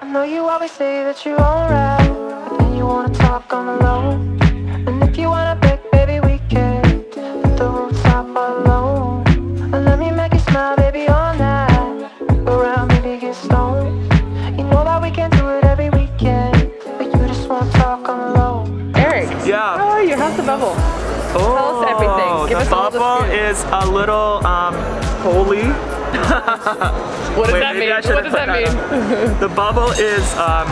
I know you always say that you won't ride, but then you wanna talk on the low. And if you wanna pick, baby, we can hit the rooftop alone. And let me make you smile, baby, all night. Around, maybe get stoned. You know that we can do it every weekend, but you just wanna talk on the low. Erik, Yeah. how are you? How's the bubble? Oh, Tell us everything. Give the us all the bubble is a little um, holy. What does Wait, that mean? What does that mean? the bubble is um,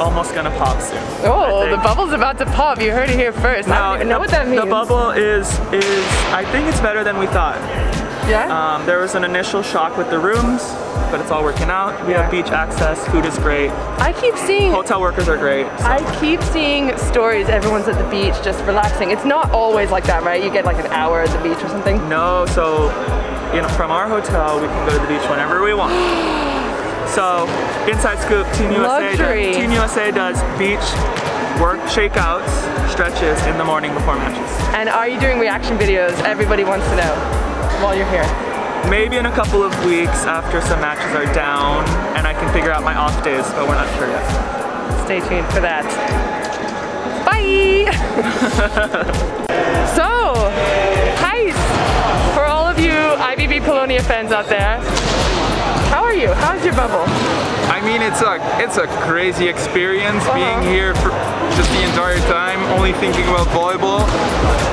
almost gonna pop soon. Oh, the bubble's about to pop. You heard it here first. I don't even know the- what that means. The bubble is is I think it's better than we thought. Yeah? Um, there was an initial shock with the rooms, but it's all working out. We Yeah. have beach access. Food is great. I keep seeing Hotel workers are great. so- I keep seeing stories everyone's at the beach just relaxing. It's not always like that, right? You get like an hour at the beach or something. No, so you know, from our hotel, we can go to the beach whenever we want. So, inside scoop, Team USA, does, Team USA does beach work shakeouts, stretches in the morning before matches. And are you doing reaction videos? Everybody wants to know while you're here. Maybe in a couple of weeks after some matches are down and I can figure out my off days, but we're not sure yet. Stay tuned for that. Bye! so, IBB Polonia fans out there, how are you? How's your bubble? I mean, it's a it's a crazy experience Uh-huh. being here for just the entire time, only thinking about volleyball.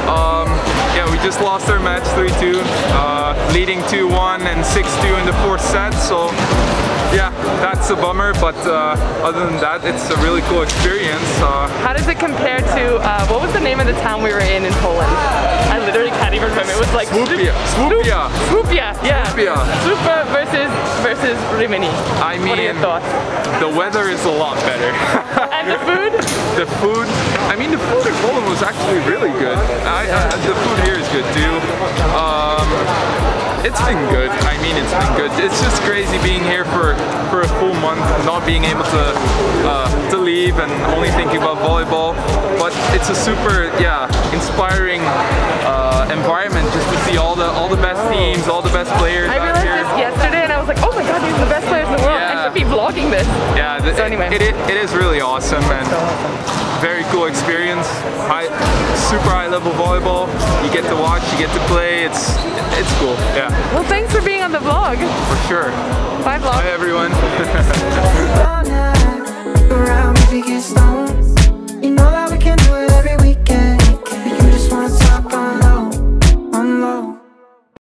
Um, yeah, we just lost our match 3-2, uh, leading 2-1 and 6-2 in the fourth set. So yeah, that's a bummer. But uh, other than that, it's a really cool experience. Uh, How does it compare to, uh, what was the name of the town we were in in Poland? Literally can't even remember. It was like Swoopia, Swoopia. Swoopia, yeah. Swoopia. Swoopa versus, versus Rimini. I What are your mean, thoughts? the weather is a lot better. And the food? The food, I mean, the food in Poland was actually really good. I, uh, the food here is good too. Um, it's been good. I mean, it's been good. It's just crazy being here for, for a full month, not being able to uh, to leave and only thinking about volleyball. But it's a super, yeah, inspiring uh, teams, all the best players I realized here. this yesterday and I was like, oh my god, these are the best players in the world. I should be vlogging this. Yeah, th- So anyway. it, it, it is really awesome and very cool experience. High, super high level volleyball. You get to watch, you get to play. It's it's cool. Yeah, Well, thanks for being on the vlog. for sure. Bye vlog. Bye everyone.